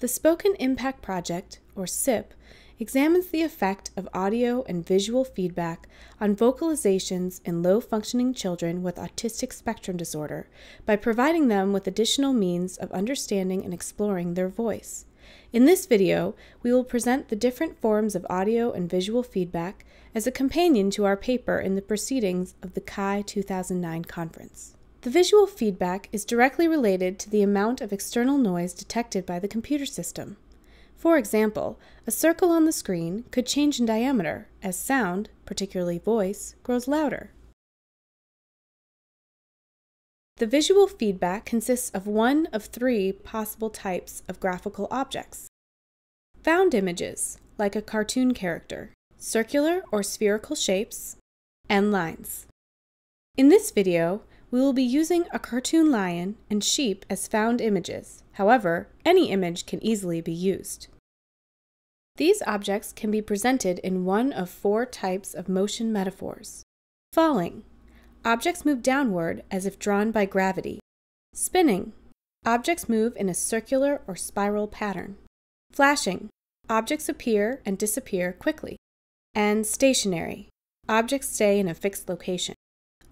The Spoken Impact Project, or SIP, examines the effect of audio and visual feedback on vocalizations in low functioning children with autistic spectrum disorder by providing them with additional means of understanding and exploring their voice. In this video, we will present the different forms of audio and visual feedback as a companion to our paper in the proceedings of the CHI 2009 conference. The visual feedback is directly related to the amount of external noise detected by the computer system. For example, a circle on the screen could change in diameter as sound, particularly voice, grows louder. The visual feedback consists of one of three possible types of graphical objects. Found images, like a cartoon character, circular or spherical shapes, and lines. In this video, we will be using a cartoon lion and sheep as found images. However, any image can easily be used. These objects can be presented in one of four types of motion metaphors. Falling. Objects move downward as if drawn by gravity. Spinning. Objects move in a circular or spiral pattern. Flashing. Objects appear and disappear quickly. And stationary. Objects stay in a fixed location.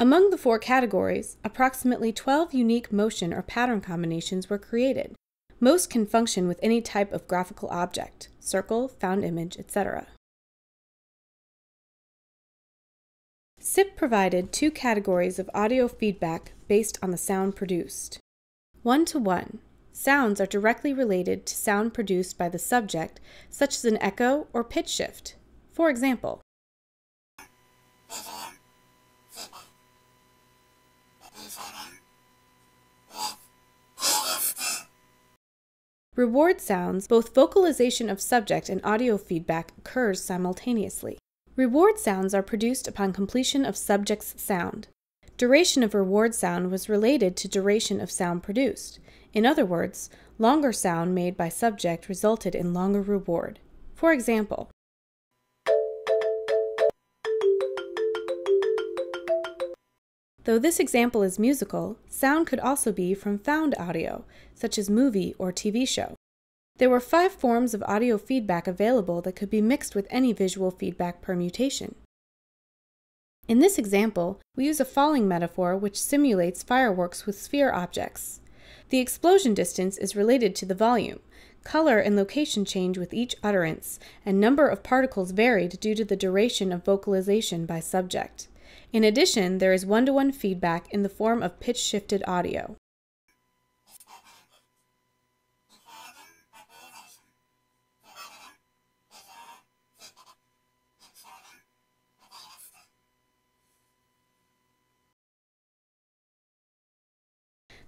Among the four categories, approximately 12 unique motion or pattern combinations were created. Most can function with any type of graphical object, circle, found image, etc. SIP provided two categories of audio feedback based on the sound produced. One-to-one. Sounds are directly related to sound produced by the subject, such as an echo or pitch shift. For example, Reward sounds, both vocalization of subject and audio feedback occurs simultaneously. Reward sounds are produced upon completion of subject's sound. Duration of reward sound was related to duration of sound produced. In other words, longer sound made by subject resulted in longer reward. For example, Though this example is musical, sound could also be from found audio, such as movie or TV show. There were five forms of audio feedback available that could be mixed with any visual feedback permutation. In this example, we use a falling metaphor which simulates fireworks with sphere objects. The explosion distance is related to the volume. Color and location change with each utterance, and number of particles varied due to the duration of vocalization by subject. In addition, there is one-to-one feedback in the form of pitch-shifted audio.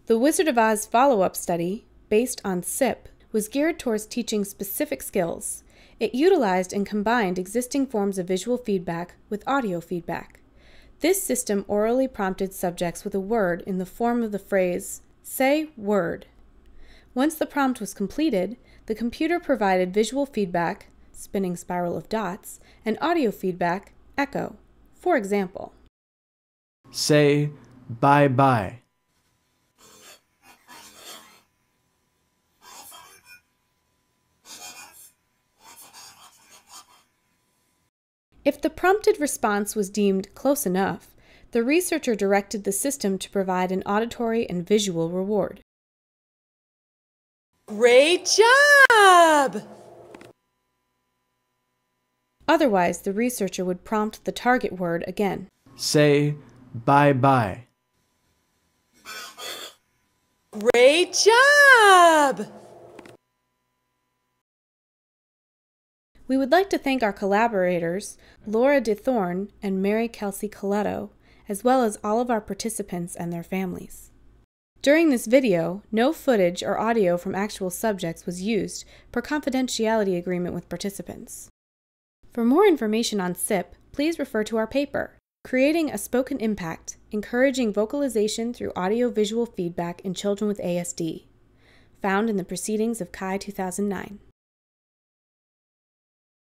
The Wizard of Oz follow-up study, based on SIP, was geared towards teaching specific skills. It utilized and combined existing forms of visual feedback with audio feedback. This system orally prompted subjects with a word in the form of the phrase, say word. Once the prompt was completed, the computer provided visual feedback, spinning spiral of dots, and audio feedback, echo. For example, say bye bye. If the prompted response was deemed close enough, the researcher directed the system to provide an auditory and visual reward. Great job! Otherwise, the researcher would prompt the target word again. Say bye bye. Great job! We would like to thank our collaborators, Laura DeThorne and Mary Kelsey Coletto, as well as all of our participants and their families. During this video, no footage or audio from actual subjects was used per confidentiality agreement with participants. For more information on SIP, please refer to our paper, Creating a Spoken Impact, Encouraging Vocalization Through Audio-Visual Feedback in Children with ASD, found in the Proceedings of CHI 2009.